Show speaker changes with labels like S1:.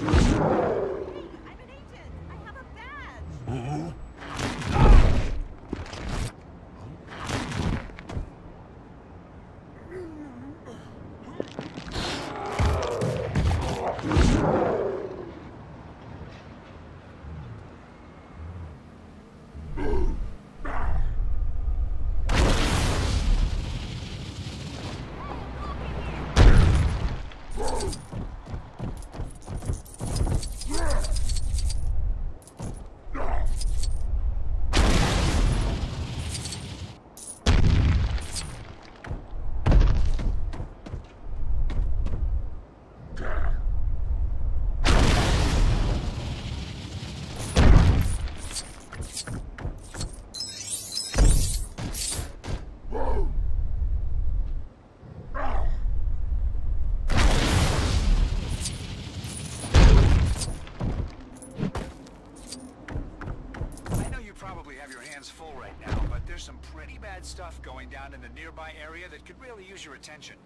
S1: I'm an agent. I have a badge.
S2: Mm-hmm. Probably have your hands full right now, but there's some pretty bad stuff going down in the nearby area that could really use your attention.